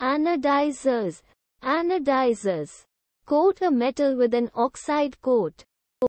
Anodizers. Anodizers. Coat a metal with an oxide coat.